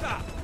쏜다!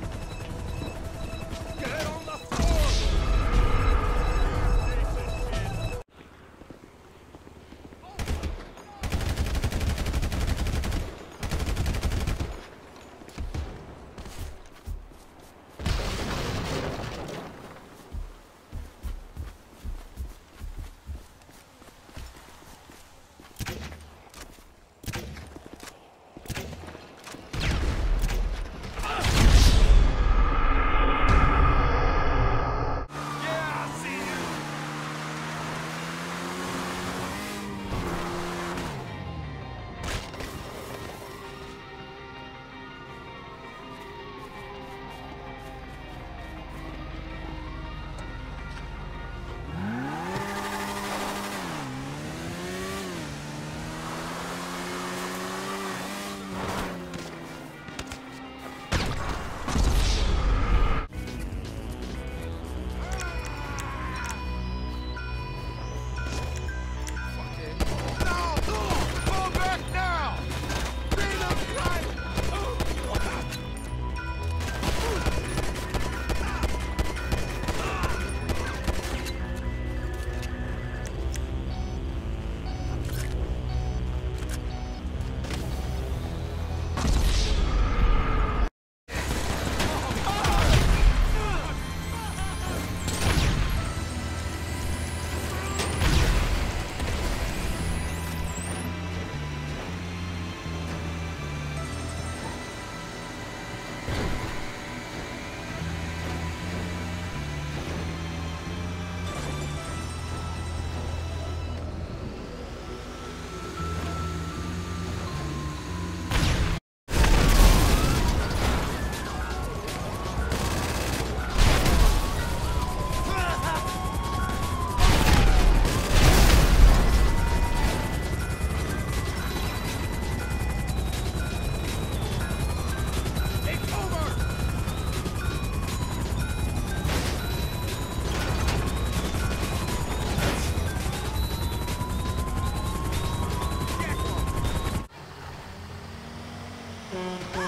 Mm-hmm.